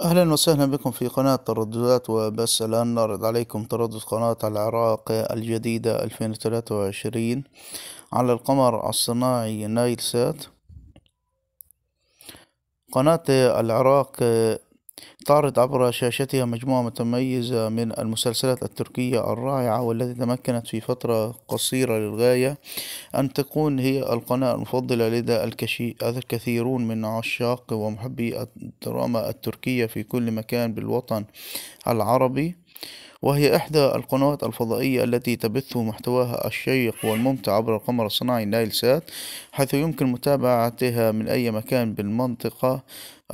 أهلا وسهلا بكم في قناة ترددات وبس الآن نعرض عليكم تردد قناة العراق الجديدة 2023 على القمر الصناعي نايل سات. قناة العراق تعرض عبر شاشتها مجموعة متميزة من المسلسلات التركية الرائعة والتي تمكنت في فترة قصيرة للغاية أن تكون هي القناة المفضلة لدى الكثيرون من عشاق ومحبي الدراما التركية في كل مكان بالوطن العربي. وهي إحدى القنوات الفضائية التي تبث محتواها الشيق والممتع عبر القمر الصناعي نايل سات حيث يمكن متابعتها من أي مكان بالمنطقة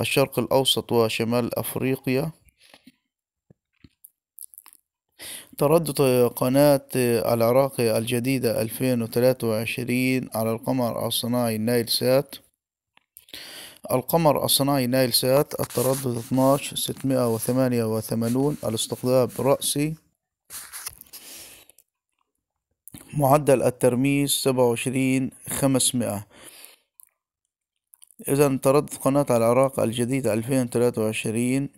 الشرق الأوسط وشمال أفريقيا. تردد قناة العراق الجديدة 2023 على القمر الصناعي نايل سات. القمر الصناعي نايل سات التردد 12 688 الاستقطاب رأسي. معدل الترميز 27 500 إذا تردد قناة العراق الجديدة 2023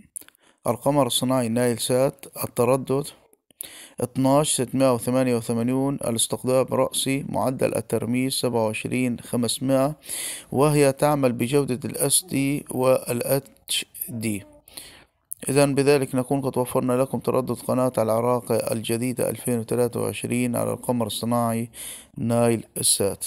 القمر الصناعي نايل سات التردد اتناش ستمائة وثمانية وثمانون الاستقطاب رأسي معدل الترميز سبعة وعشرين خمسمائة وهي تعمل بجودة ال SD وال HD إذا بذلك نكون قد وفرنا لكم تردد قناة العراق الجديدة 2023 على القمر الصناعي نايل السات.